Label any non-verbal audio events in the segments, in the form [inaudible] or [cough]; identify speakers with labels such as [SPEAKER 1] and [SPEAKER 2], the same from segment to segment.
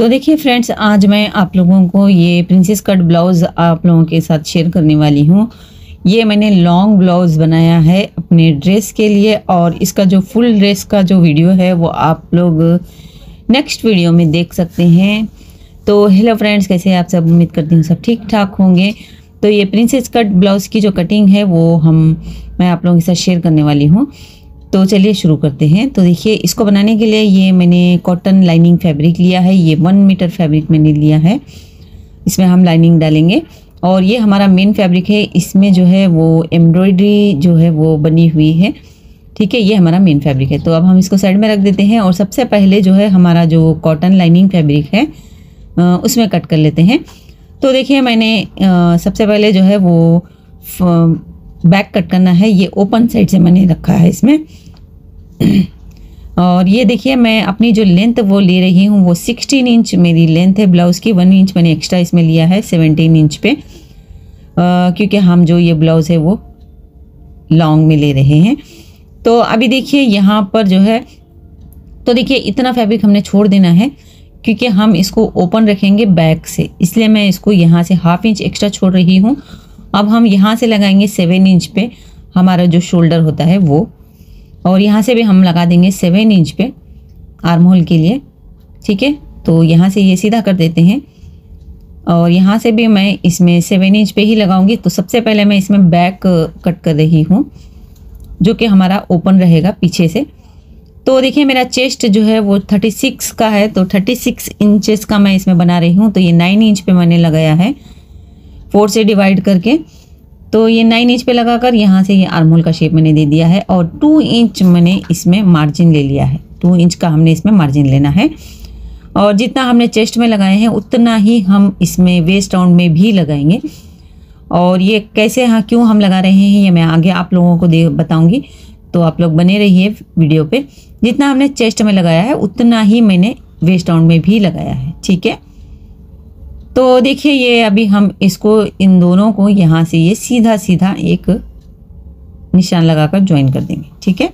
[SPEAKER 1] तो देखिए फ्रेंड्स, आज मैं आप लोगों को ये प्रिंसेस कट ब्लाउज़ आप लोगों के साथ शेयर करने वाली हूँ। ये मैंने लॉन्ग ब्लाउज़ बनाया है अपने ड्रेस के लिए और इसका जो फुल ड्रेस का जो वीडियो है वो आप लोग नेक्स्ट वीडियो में देख सकते हैं। तो हेलो फ्रेंड्स कैसे आप सब? उम्मीद करती हूँ सब ठीक ठाक होंगे। तो ये प्रिंसेस कट ब्लाउज़ की जो कटिंग है वो हम, मैं आप लोगों के साथ शेयर करने वाली हूँ। तो चलिए शुरू करते हैं। तो देखिए, इसको बनाने के लिए ये मैंने कॉटन लाइनिंग फैब्रिक लिया है। ये वन मीटर फैब्रिक मैंने लिया है। इसमें हम लाइनिंग डालेंगे। और ये हमारा मेन फैब्रिक है। इसमें जो है वो एम्ब्रॉयडरी जो है वो बनी हुई है। ठीक है, ये हमारा मेन फैब्रिक है। तो अब हम इसको साइड में रख देते हैं और सबसे पहले जो है हमारा जो कॉटन लाइनिंग फैब्रिक है उसमें कट कर लेते हैं। तो देखिए, मैंने सबसे पहले जो है वो बैक कट करना है। ये ओपन साइड से मैंने रखा है इसमें। [clears throat] और ये देखिए, मैं अपनी जो लेंथ वो ले रही हूँ, वो 16 इंच मेरी लेंथ है। ब्लाउज़ की वन इंच मैंने एक्स्ट्रा इसमें लिया है 17 इंच पे। क्योंकि हम जो ये ब्लाउज़ है, वो लॉन्ग में ले रहे हैं। तो अभी देखिए, यहाँ पर जो है तो देखिए, इतना फैब्रिक हमने छोड़ देना है, क्योंकि हम इसको ओपन रखेंगे बैक से। इसलिए मैं इसको यहाँ से हाफ़ इंच एक्स्ट्रा छोड़ रही हूँ। अब हम यहाँ से लगाएँगे सेवन इंच पे। हमारा जो शोल्डर होता है, वो और यहाँ से भी हम लगा देंगे सेवन इंच पे आर्म होल के लिए, ठीक है? तो यहाँ से ये सीधा कर देते हैं। और यहाँ से भी मैं इसमें सेवन इंच पे ही लगाऊँगी। तो सबसे पहले मैं इसमें बैक कट कर रही हूँ, जो कि हमारा ओपन रहेगा पीछे से। तो देखिए, मेरा चेस्ट जो है वो थर्टी सिक्स का है। तो थर्टी सिक्स इंचज़ का मैं इसमें बना रही हूँ। तो ये नाइन इंच पे मैंने लगाया है, फोर से डिवाइड करके। तो ये नाइन इंच पे लगाकर यहाँ से ये आर्मोल का शेप मैंने दे दिया है और टू इंच मैंने इसमें मार्जिन ले लिया है। टू इंच का हमने इसमें मार्जिन लेना है। और जितना हमने चेस्ट में लगाए हैं, उतना ही हम इसमें वेस्ट राउंड में भी लगाएँगे। और ये कैसे हाँ क्यों हम लगा रहे हैं, ये मैं आगे आप लोगों को दे, बताऊँगी। तो आप लोग बने रहिए वीडियो पे। जितना हमने चेस्ट में लगाया है, उतना ही मैंने वेस्ट राउंड में भी लगाया है। ठीक है? तो देखिए, ये अभी हम इसको, इन दोनों को यहाँ से ये सीधा सीधा एक निशान लगाकर ज्वाइन कर देंगे, ठीक है?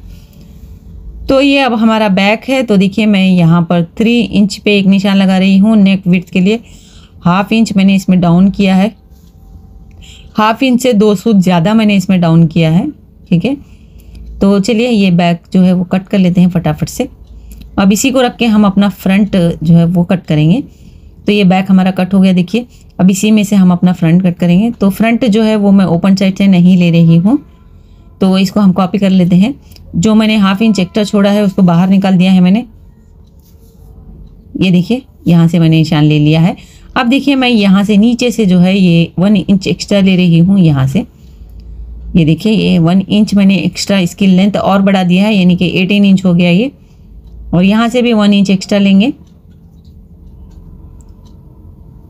[SPEAKER 1] तो ये अब हमारा बैक है। तो देखिए, मैं यहाँ पर थ्री इंच पे एक निशान लगा रही हूँ नेक विथ के लिए। हाफ़ इंच मैंने इसमें डाउन किया है। हाफ़ इंच से दो सूट ज़्यादा मैंने इसमें डाउन किया है, ठीक है? तो चलिए, ये बैक जो है वो कट कर लेते हैं फटाफट से। अब इसी को रख के हम अपना फ्रंट जो है वो कट करेंगे। तो ये बैक हमारा कट हो गया। देखिए, अब इसी में से हम अपना फ्रंट कट करेंगे। तो फ्रंट जो है वो मैं ओपन साइड से नहीं ले रही हूँ। तो इसको हम कॉपी कर लेते हैं। जो मैंने हाफ़ इंच एक्स्ट्रा छोड़ा है, उसको बाहर निकाल दिया है मैंने। ये देखिए, यहाँ से मैंने निशान ले लिया है। अब देखिए, मैं यहाँ से नीचे से जो है ये वन इंच एक्स्ट्रा ले रही हूँ यहाँ से। ये देखिए, ये वन इंच मैंने एक्स्ट्रा इसकी लेंथ और बढ़ा दिया है, यानी कि एटीन इंच हो गया ये। और यहाँ से भी वन इंच एक्स्ट्रा लेंगे।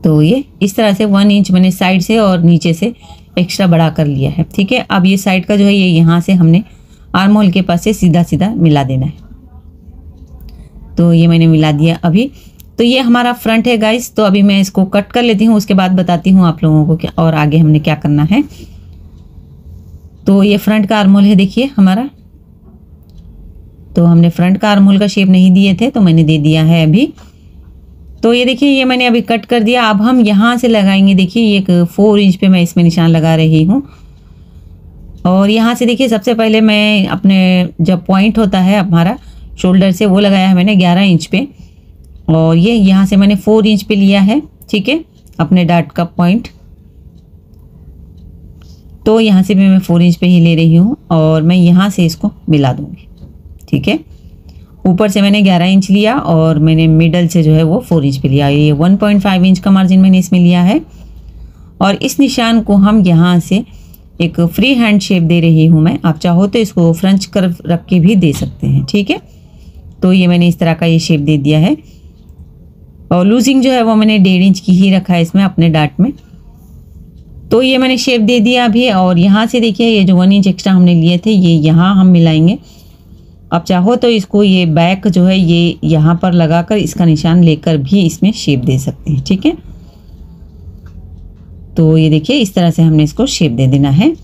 [SPEAKER 1] तो ये इस तरह से वन इंच मैंने साइड से और नीचे से एक्स्ट्रा बढ़ा कर लिया है, ठीक है? अब ये साइड का जो है, ये यहाँ से हमने आर्म होल के पास से सीधा सीधा मिला देना है। तो ये मैंने मिला दिया अभी। तो ये हमारा फ्रंट है गाइस तो अभी मैं इसको कट कर लेती हूँ, उसके बाद बताती हूँ आप लोगों को क्या और आगे हमने क्या करना है। तो ये फ्रंट का आर्मोल है, देखिए, हमारा। तो हमने फ्रंट का आर्मोल का शेप नहीं दिए थे तो मैंने दे दिया है अभी। तो ये देखिए, ये मैंने अभी कट कर दिया। अब हम यहाँ से लगाएँगे। देखिए, ये एक फोर इंच पे मैं इसमें निशान लगा रही हूँ। और यहाँ से देखिए, सबसे पहले मैं अपने जब पॉइंट होता है हमारा शोल्डर से, वो लगाया है मैंने ग्यारह इंच पे। और ये यहाँ से मैंने फोर इंच पे लिया है, ठीक है? अपने डाट का पॉइंट तो यहाँ से भी मैं फोर इंच पे ही ले रही हूँ और मैं यहाँ से इसको मिला दूँगी, ठीक है? ऊपर से मैंने 11 इंच लिया और मैंने मिडल से जो है वो 4 इंच पे लिया। ये 1.5 इंच का मार्जिन मैंने इसमें लिया है। और इस निशान को हम यहाँ से एक फ्री हैंड शेप दे रही हूँ मैं। आप चाहो तो इसको फ्रंच कर रख के भी दे सकते हैं, ठीक है? तो ये मैंने इस तरह का ये शेप दे दिया है। और लूजिंग जो है वो मैंने डेढ़ इंच की ही रखा है इसमें अपने डाट में। तो ये मैंने शेप दे दिया अभी। और यहाँ से देखिए, ये जो वन इंच एक्स्ट्रा हमने लिए थे, ये यहाँ हम मिलाएँगे। आप चाहो तो इसको ये बैक जो है ये यहाँ पर लगाकर इसका निशान लेकर भी इसमें शेप दे सकते हैं, ठीक है? तो ये देखिए, इस तरह से हमने इसको शेप दे देना है।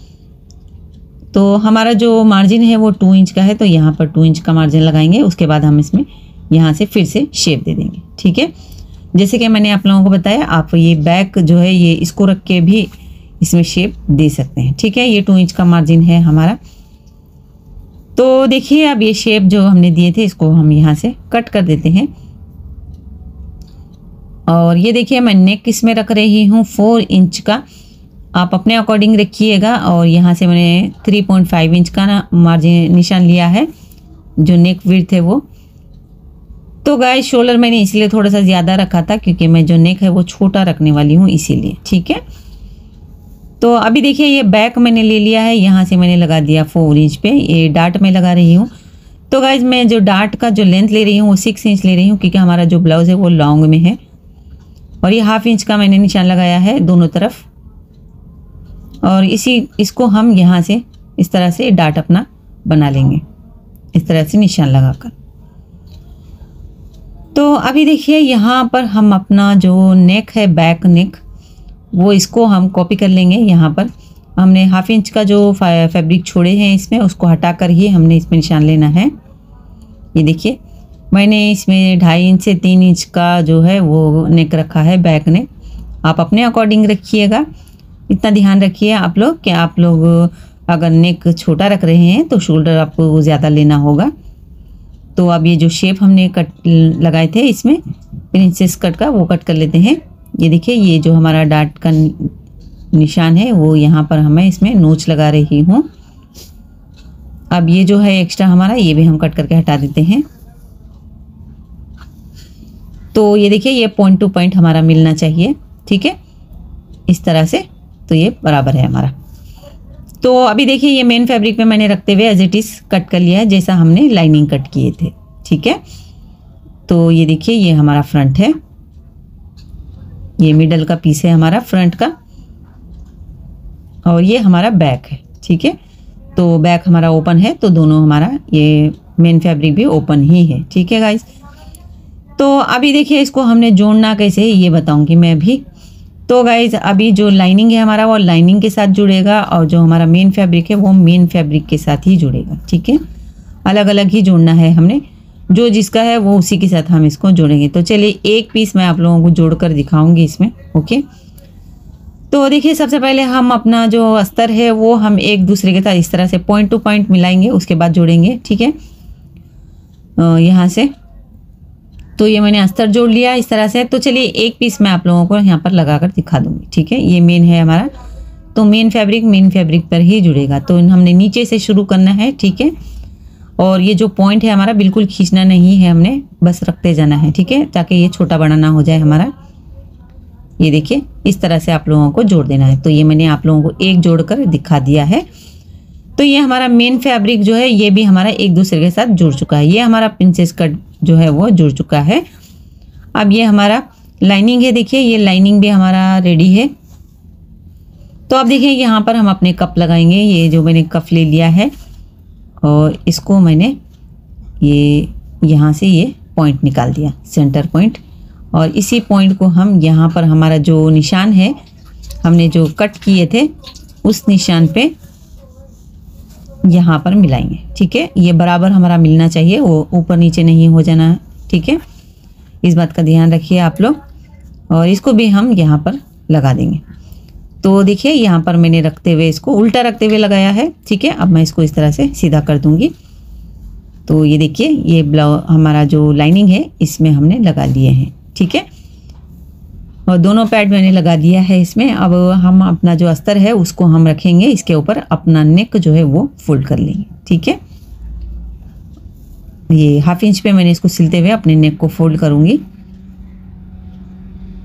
[SPEAKER 1] तो हमारा जो मार्जिन है वो टू इंच का है तो यहाँ पर टू इंच का मार्जिन लगाएँगे, उसके बाद हम इसमें यहाँ से फिर से शेप दे देंगे, ठीक है? जैसे कि मैंने आप लोगों को बताया, आप ये बैक जो है ये इसको रख के भी इसमें शेप दे सकते हैं, ठीक है? ये टू इंच का मार्जिन है हमारा। तो देखिए, अब ये शेप जो हमने दिए थे, इसको हम यहाँ से कट कर देते हैं। और ये देखिए, मैं नेक इसमें रख रही हूँ फोर इंच का। आप अपने अकॉर्डिंग रखिएगा और यहाँ से मैंने थ्री पॉइंट फाइव इंच का ना मार्जिन निशान लिया है, जो नेक विर्थ है वो। तो गाय शोल्डर मैंने इसलिए थोड़ा सा ज़्यादा रखा था, क्योंकि मैं जो नेक है वो छोटा रखने वाली हूँ, इसीलिए। ठीक है? तो अभी देखिए, ये बैक मैंने ले लिया है, यहाँ से मैंने लगा दिया फोर इंच पे, ये डार्ट में लगा रही हूँ। तो गाइज़ मैं जो डार्ट का जो लेंथ ले रही हूँ, वो सिक्स इंच ले रही हूँ, क्योंकि हमारा जो ब्लाउज़ है, वो लॉन्ग में है। और ये हाफ़ इंच का मैंने निशान लगाया है दोनों तरफ़। और इसी, इसको हम यहाँ से, इस तरह से डाट अपना बना लेंगे। इस तरह से निशान लगाकर। तो अभी देखिए, यहाँ पर हम अपना जो नेक है बैक नेक वो इसको हम कॉपी कर लेंगे यहाँ पर। हमने हाफ़ इंच का जो फैब्रिक छोड़े हैं इसमें, उसको हटा कर ही हमने इसमें निशान लेना है। ये देखिए, मैंने इसमें ढाई इंच से तीन इंच का जो है वो नेक रखा है बैक नेक आप अपने अकॉर्डिंग रखिएगा। इतना ध्यान रखिए आप लोग कि आप लोग अगर नेक छोटा रख रहे हैं तो शोल्डर आपको ज़्यादा लेना होगा। तो अब ये जो शेप हमने कट लगाए थे इसमें प्रिंसेस कट का, वो कट कर लेते हैं। ये देखिए, ये जो हमारा डाट का निशान है, वो यहाँ पर हमें इसमें नोच लगा रही हूँ। अब ये जो है एक्स्ट्रा हमारा, ये भी हम कट करके हटा देते हैं। तो ये देखिए, ये पॉइंट टू पॉइंट हमारा मिलना चाहिए, ठीक है? इस तरह से तो ये बराबर है हमारा। तो अभी देखिए, ये मेन फैब्रिक पे मैंने रखते हुए एज इट इज़ कट कर लिया है, जैसा हमने लाइनिंग कट किए थे, ठीक है? तो ये देखिए, ये हमारा फ्रंट है। ये मिडल का पीस है हमारा फ्रंट का, और ये हमारा बैक है, ठीक है? तो बैक हमारा ओपन है तो दोनों हमारा ये मेन फैब्रिक भी ओपन ही है, ठीक है गाइस तो अभी देखिए इसको हमने जोड़ना कैसे ये बताऊँगी मैं भी तो गाइज़ अभी जो लाइनिंग है हमारा, वो लाइनिंग के साथ जुड़ेगा, और जो हमारा मेन फैब्रिक है, वो मेन फैब्रिक के साथ ही जुड़ेगा, ठीक है? अलग अलग ही जोड़ना है हमने। जो जिसका है वो उसी के साथ हम इसको जोड़ेंगे। तो चलिए, एक पीस मैं आप लोगों को जोड़कर दिखाऊँगी इसमें, ओके? तो देखिए, सबसे पहले हम अपना जो अस्तर है वो हम एक दूसरे के साथ इस तरह से पॉइंट टू पॉइंट मिलाएँगे, उसके बाद जोड़ेंगे, ठीक है? यहाँ से। तो ये मैंने अस्तर जोड़ लिया इस तरह से। तो चलिए, एक पीस मैं आप लोगों को यहाँ पर लगा कर दिखा दूँगी, ठीक है? ये मेन है हमारा। तो मेन फैब्रिक मेन फैब्रिक पर ही जुड़ेगा। तो हमने नीचे से शुरू करना है, ठीक है? और ये जो पॉइंट है हमारा बिल्कुल खींचना नहीं है हमने, बस रखते जाना है, ठीक है? ताकि ये छोटा बड़ा ना हो जाए हमारा। ये देखिए, इस तरह से आप लोगों को जोड़ देना है। तो ये मैंने आप लोगों को एक जोड़कर दिखा दिया है। तो ये हमारा मेन फैब्रिक जो है, ये भी हमारा एक दूसरे के साथ जुड़ चुका है। ये हमारा प्रिंसेस कट जो है, वो जुड़ चुका है। अब ये हमारा लाइनिंग है, देखिए, ये लाइनिंग भी हमारा रेडी है। तो अब देखिए, यहाँ पर हम अपने कप लगाएँगे। ये जो मैंने कप ले लिया है और इसको मैंने ये यहाँ से ये पॉइंट निकाल दिया सेंटर पॉइंट और इसी पॉइंट को हम यहाँ पर हमारा जो निशान है, हमने जो कट किए थे, उस निशान पे यहाँ पर मिलाएँगे, ठीक है? ये बराबर हमारा मिलना चाहिए, वो ऊपर नीचे नहीं हो जाना, ठीक है? इस बात का ध्यान रखिए आप लोग। और इसको भी हम यहाँ पर लगा देंगे। तो देखिए, यहाँ पर मैंने रखते हुए इसको उल्टा रखते हुए लगाया है, ठीक है? अब मैं इसको इस तरह से सीधा कर दूँगी। तो ये देखिए, ये ब्लाउ, हमारा जो लाइनिंग है, इसमें हमने लगा लिए हैं, ठीक है? और दोनों पैड मैंने लगा दिया है इसमें। अब हम अपना जो अस्तर है, उसको हम रखेंगे, इसके ऊपर अपना नेक जो है, वो फोल्ड कर लेंगे, ठीक है? ये हाफ़ इंच पे मैंने इसको सिलते हुए अपने नेक को फोल्ड करूँगी।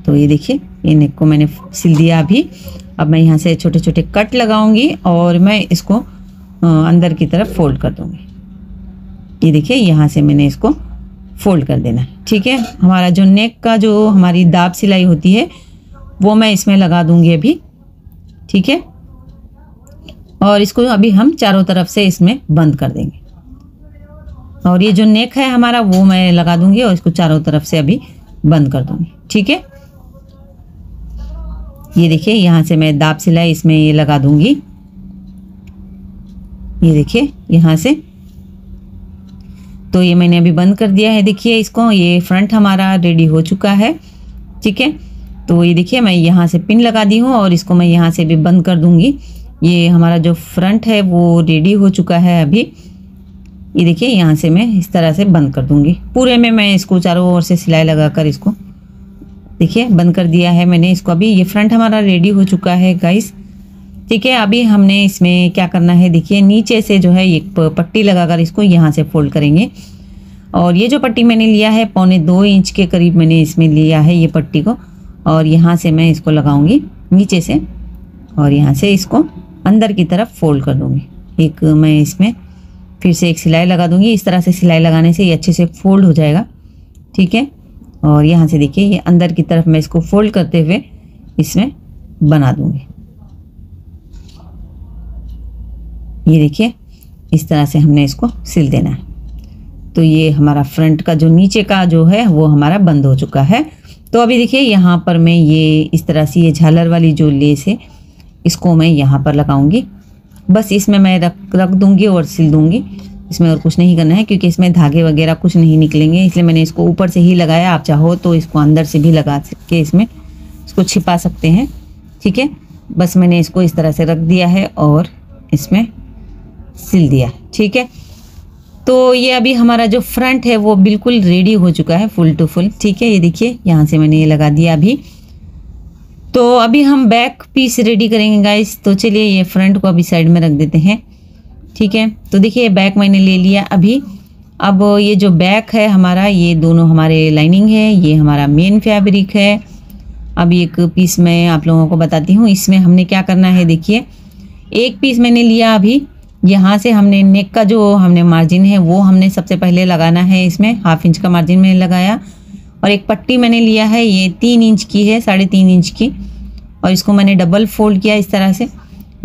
[SPEAKER 1] तो ये देखिए, ये नेक को मैंने सिल दिया अभी। अब मैं यहाँ से छोटे छोटे कट लगाऊँगी और मैं इसको अंदर की तरफ़ फोल्ड कर दूँगी। ये देखिए, यहाँ से मैंने इसको फोल्ड कर देना है, ठीक है? हमारा जो नेक का जो हमारी दाब सिलाई होती है, वो मैं इसमें लगा दूँगी अभी, ठीक है? और इसको अभी हम चारों तरफ़ से इसमें बंद कर देंगे। और ये जो नेक है हमारा, वो मैं लगा दूँगी और इसको चारों तरफ़ से अभी बंद कर दूँगी, ठीक है? ये देखिए, यहाँ से मैं दाब सिलाई इसमें ये लगा दूँगी। ये देखिए, यहाँ से। तो ये मैंने अभी बंद कर दिया है, देखिए इसको। ये फ्रंट हमारा रेडी हो चुका है, ठीक है? तो ये देखिए, मैं यहाँ से पिन लगा दी हूँ और इसको मैं यहाँ से भी बंद कर दूँगी। ये हमारा जो फ्रंट है, वो रेडी हो चुका है अभी। ये देखिए, यहाँ से मैं इस तरह से बंद कर दूँगी। पूरे में मैं इसको चारों ओर से सिलाई लगा इसको देखिए, बंद कर दिया है मैंने इसको। अभी ये फ्रंट हमारा रेडी हो चुका है गाइस ठीक है, अभी हमने इसमें क्या करना है, देखिए, नीचे से जो है एक पट्टी लगाकर इसको यहाँ से फोल्ड करेंगे। और ये जो पट्टी मैंने लिया है, पौने दो इंच के करीब मैंने इसमें लिया है ये पट्टी को। और यहाँ से मैं इसको लगाऊँगी, नीचे से। और यहाँ से इसको अंदर की तरफ़ फोल्ड कर दूँगी। एक मैं इसमें फिर से एक सिलाई लगा दूँगी। इस तरह से सिलाई लगाने से ये अच्छे से फोल्ड हो जाएगा। ठीक है? और यहाँ से देखिए, ये अंदर की तरफ़ मैं इसको फोल्ड करते हुए इसमें बना दूँगी। ये देखिए, इस तरह से हमने इसको सिल देना है। तो ये हमारा फ्रंट का जो नीचे का जो है, वो हमारा बंद हो चुका है। तो अभी देखिए, यहाँ पर मैं ये इस तरह से ये झालर वाली जो लेस है, इसको मैं यहाँ पर लगाऊँगी। बस इसमें मैं रख रख दूँगी और सिल दूँगी। इसमें और कुछ नहीं करना है, क्योंकि इसमें धागे वगैरह कुछ नहीं निकलेंगे, इसलिए मैंने इसको ऊपर से ही लगाया, आप चाहो तो इसको अंदर से भी लगा के इसमें इसको छिपा सकते हैं, ठीक है? बस मैंने इसको इस तरह से रख दिया है और इसमें सिल दिया, ठीक है? तो ये अभी हमारा जो फ्रंट है, वो बिल्कुल रेडी हो चुका है, फुल टू फुल, ठीक है? ये देखिए, यहाँ से मैंने ये लगा दिया अभी। तो अभी हम बैक पीस रेडी करेंगे गाइस तो चलिए, ये फ्रंट को अभी साइड में रख देते हैं। ठीक है? तो देखिए ये बैक मैंने ले लिया अभी। अब ये जो बैक है हमारा, ये दोनों हमारे लाइनिंग है, ये हमारा मेन फैब्रिक है। अब एक पीस मैं आप लोगों को बताती हूँ, इसमें हमने क्या करना है देखिए। एक पीस मैंने लिया अभी, यहाँ से हमने नेक का जो हमने मार्जिन है, वो हमने सबसे पहले लगाना है इसमें हाफ़ इंच का मार्जिन मैंने लगाया। और एक पट्टी मैंने लिया है, ये तीन इंच की है, साढ़े तीन इंच की। और इसको मैंने डबल फोल्ड किया इस तरह से।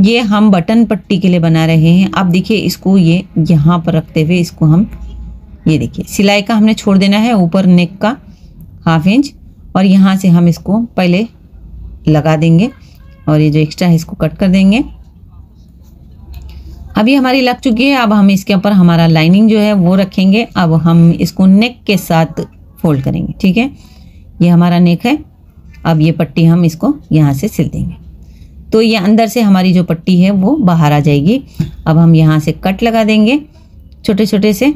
[SPEAKER 1] ये हम बटन पट्टी के लिए बना रहे हैं। अब देखिए, इसको ये यहाँ पर रखते हुए इसको हम ये देखिए, सिलाई का हमने छोड़ देना है, ऊपर नेक का हाफ़ इंच और यहाँ से हम इसको पहले लगा देंगे, और ये जो एक्स्ट्रा है इसको कट कर देंगे। अभी हमारी लग चुकी है, अब हम इसके ऊपर हमारा लाइनिंग जो है वो रखेंगे। अब हम इसको नेक के साथ फोल्ड करेंगे, ठीक है? ये हमारा नेक है। अब ये पट्टी हम इसको यहाँ से सिल देंगे। तो ये अंदर से हमारी जो पट्टी है वो बाहर आ जाएगी। अब हम यहाँ से कट लगा देंगे, छोटे छोटे से।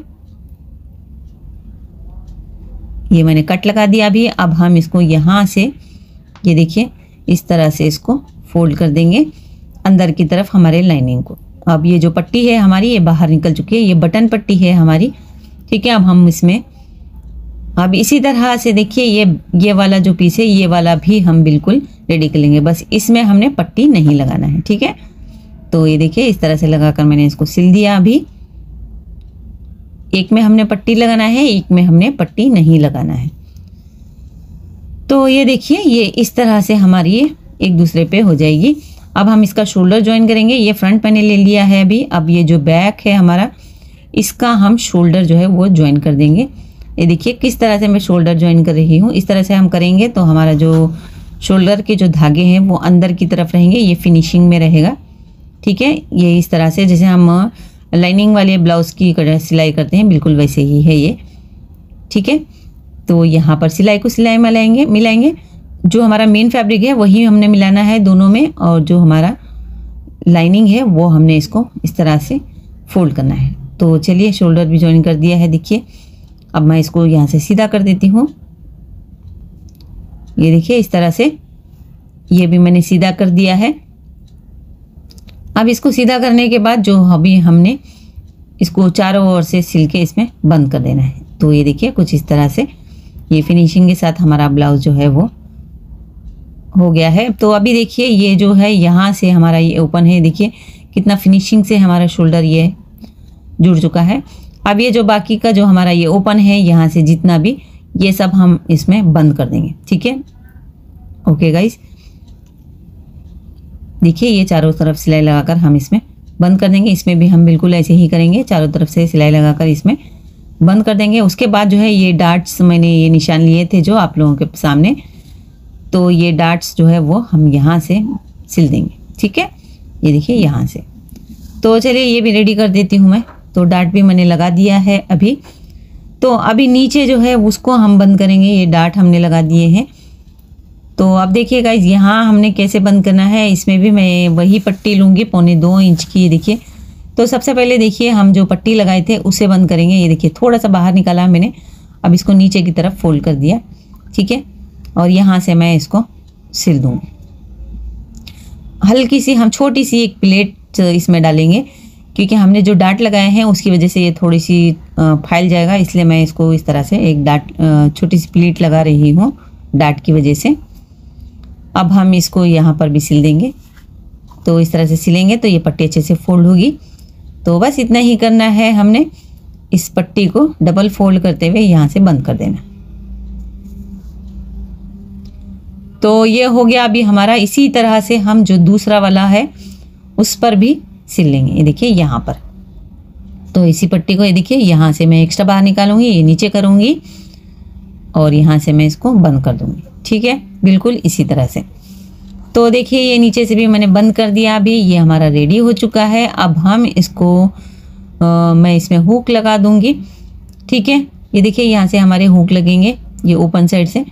[SPEAKER 1] ये मैंने कट लगा दिया अभी। अब हम इसको यहाँ से, ये देखिए, इस तरह से इसको फोल्ड कर देंगे अंदर की तरफ़ हमारे लाइनिंग को। अब ये जो पट्टी है हमारी, ये बाहर निकल चुकी है। ये बटन पट्टी है हमारी। ठीक है, अब हम इसमें अब इसी तरह से देखिए, ये ये वाला जो पीस है, ये वाला भी हम बिल्कुल रेडी कर लेंगे। बस इसमें हमने पट्टी नहीं लगाना है, ठीक है? तो ये देखिए, इस तरह से लगाकर मैंने इसको सिल दिया अभी। एक में हमने पट्टी लगाना है, एक में हमने पट्टी नहीं लगाना है। तो ये देखिए, ये इस तरह से हमारी एक दूसरे पे हो जाएगी। अब हम इसका शोल्डर ज्वाइन करेंगे। ये फ्रंट मैंने ले लिया है अभी। अब ये जो बैक है हमारा, इसका हम शोल्डर जो है वो ज्वाइन कर देंगे। ये देखिए, किस तरह से मैं शोल्डर ज्वाइन कर रही हूँ। इस तरह से हम करेंगे तो हमारा जो शोल्डर के जो धागे हैं, वो अंदर की तरफ़ रहेंगे। ये फिनिशिंग में रहेगा। ठीक है? ये इस तरह से जैसे हम लाइनिंग वाले ब्लाउज़ की सिलाई करते हैं, बिल्कुल वैसे ही है ये। ठीक है? तो यहाँ पर सिलाई को सिलाई मिलाएँगे मिलाएँगे। जो हमारा मेन फैब्रिक है, वही हमने मिलाना है दोनों में और जो हमारा लाइनिंग है, वो हमने इसको इस तरह से फोल्ड करना है। तो चलिए शोल्डर भी ज्वाइन कर दिया है, देखिए। अब मैं इसको यहाँ से सीधा कर देती हूँ। ये देखिए, इस तरह से ये भी मैंने सीधा कर दिया है। अब इसको सीधा करने के बाद जो अभी हमने इसको चारों ओर से सिल के इसमें बंद कर देना है। तो ये देखिए, कुछ इस तरह से ये फिनिशिंग के साथ हमारा ब्लाउज जो है वो हो गया है। तो अभी देखिए, ये जो है, यहाँ से हमारा ये ओपन है। देखिए, कितना फिनिशिंग से हमारा शोल्डर ये जुड़ चुका है। अब ये जो बाकी का जो हमारा ये ओपन है, यहाँ से जितना भी, ये सब हम इसमें बंद कर देंगे, ठीक है? ओके गाइस देखिए, ये चारों तरफ़ सिलाई लगाकर हम इसमें बंद कर देंगे। इसमें भी हम बिल्कुल ऐसे ही करेंगे, चारों तरफ़ से सिलाई लगाकर इसमें बंद कर देंगे। उसके बाद जो है, ये डार्ट्स मैंने ये निशान लिए थे जो आप लोगों के सामने तो ये डार्ट्स जो है वो हम यहाँ से सिल देंगे, ठीक है? ये देखिए, यहाँ से। तो चलिए, ये भी रेडी कर देती हूँ मैं। तो डार्ट भी मैंने लगा दिया है अभी। तो अभी नीचे जो है, उसको हम बंद करेंगे। ये डार्ट हमने लगा दिए हैं। तो अब देखिए गाइज़ यहाँ हमने कैसे बंद करना है, इसमें भी मैं वही पट्टी लूँगी, पौने दो इंच की, ये देखिए। तो सबसे पहले देखिए, हम जो पट्टी लगाए थे, उसे बंद करेंगे। ये देखिए थोड़ा सा बाहर निकाला मैंने। अब इसको नीचे की तरफ़ फोल्ड कर दिया, ठीक है? और यहाँ से मैं इसको सिल दूँगी। हल्की सी, हम छोटी सी एक प्लेट इसमें डालेंगे। क्योंकि हमने जो डाट लगाए हैं, उसकी वजह से ये थोड़ी सी फैल जाएगा, इसलिए मैं इसको इस तरह से एक डाट छोटी सी प्लीट लगा रही हूँ डाट की वजह से। अब हम इसको यहाँ पर भी सिल देंगे। तो इस तरह से सिलेंगे तो ये पट्टी अच्छे से फोल्ड होगी। तो बस इतना ही करना है हमने इस पट्टी को डबल फोल्ड करते हुए यहाँ से बंद कर देना। तो ये हो गया अभी हमारा। इसी तरह से हम जो दूसरा वाला है, उस पर भी सिल लेंगे। ये देखिए यहाँ पर। तो इसी पट्टी को ये देखिए यहाँ से मैं एक्स्ट्रा बाहर निकालूँगी ये नीचे करूँगी और यहाँ से मैं इसको बंद कर दूँगी। ठीक है? बिल्कुल इसी तरह से। तो देखिए ये नीचे से भी मैंने बंद कर दिया अभी। ये हमारा रेडी हो चुका है। अब हम इसको आ, मैं इसमें हुक लगा दूँगी। ठीक है? ये देखिए यहाँ से हमारे हुक लगेंगे ये ओपन साइड से।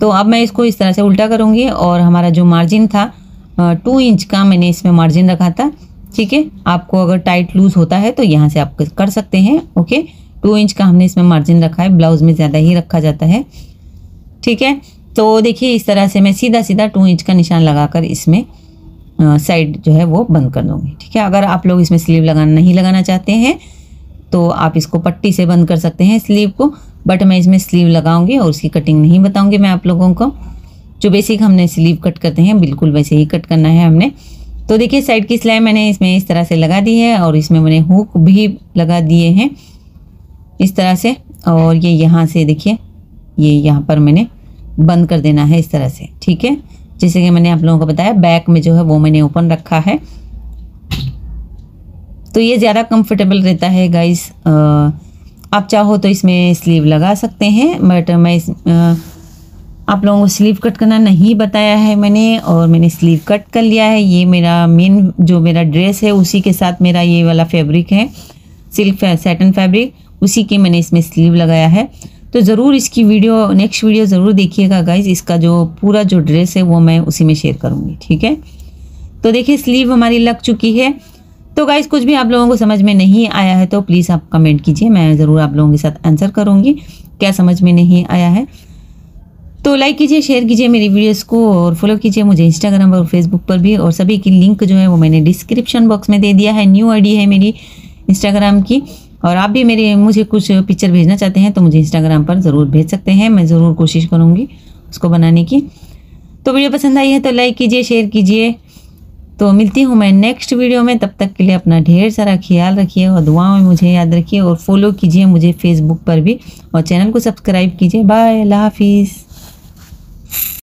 [SPEAKER 1] तो अब मैं इसको इस तरह से उल्टा करूँगी और हमारा जो मार्जिन था टू इंच का मैंने इसमें मार्जिन रखा था। ठीक है? आपको अगर टाइट लूज होता है तो यहाँ से आप कर सकते हैं ओके टू इंच का हमने इसमें मार्जिन रखा है ब्लाउज में ज़्यादा ही रखा जाता है, ठीक है? तो देखिए, इस तरह से मैं सीधा सीधा टू इंच का निशान लगाकर इसमें साइड जो है वो बंद कर दूँगी, ठीक है? अगर आप लोग इसमें स्लीव लगाना नहीं लगाना चाहते हैं तो आप इसको पट्टी से बंद कर सकते हैं स्लीव को बट मैं इसमें स्लीव लगाऊँगी और उसकी कटिंग नहीं बताऊँगी मैं आप लोगों को। जो बेसिक हमने स्लीव कट करते हैं, बिल्कुल वैसे ही कट करना है हमने। तो देखिए साइड की सिलाई मैंने इसमें इस तरह से लगा दी है और इसमें मैंने हुक भी लगा दिए हैं इस तरह से। और ये यहाँ से देखिए ये यहाँ पर मैंने बंद कर देना है इस तरह से ठीक है? जैसे कि मैंने आप लोगों को बताया बैक में जो है वो मैंने ओपन रखा है। तो ये ज़्यादा कंफर्टेबल रहता है गाइस आप चाहो तो इसमें स्लीव लगा सकते हैं बट मैं इस आ, आप लोगों को स्लीव कट करना नहीं बताया है मैंने और मैंने स्लीव कट कर लिया है। ये मेरा मेन जो मेरा ड्रेस है, उसी के साथ मेरा ये वाला फैब्रिक है सिल्क सेटन फैब्रिक उसी के मैंने इसमें स्लीव लगाया है। तो ज़रूर इसकी वीडियो नेक्स्ट वीडियो ज़रूर देखिएगा गाइज़ इसका जो पूरा जो ड्रेस है वो मैं उसी में शेयर करूँगी, ठीक है? तो देखिए स्लीव हमारी लग चुकी है। तो गाइज़ कुछ भी आप लोगों को समझ में नहीं आया है तो प्लीज़ आप कमेंट कीजिए, मैं ज़रूर आप लोगों के साथ आंसर करूँगी। क्या समझ में नहीं आया है? तो लाइक कीजिए शेयर कीजिए मेरी वीडियोस को और फॉलो कीजिए मुझे इंस्टाग्राम और फेसबुक पर भी और सभी की लिंक जो है वो मैंने डिस्क्रिप्शन बॉक्स में दे दिया है। न्यू आईडी है मेरी इंस्टाग्राम की और आप भी मेरे, मुझे कुछ पिक्चर भेजना चाहते हैं तो मुझे इंस्टाग्राम पर ज़रूर भेज सकते हैं। मैं ज़रूर कोशिश करूँगी उसको बनाने की। तो वीडियो पसंद आई है तो लाइक कीजिए शेयर कीजिए। तो मिलती हूँ मैं नेक्स्ट वीडियो में। तब तक के लिए अपना ढेर सारा ख्याल रखिए और दुआओं में मुझे याद रखिए और फॉलो कीजिए मुझे फेसबुक पर भी और चैनल को सब्सक्राइब कीजिए। बाय अल्लाह हाफिज़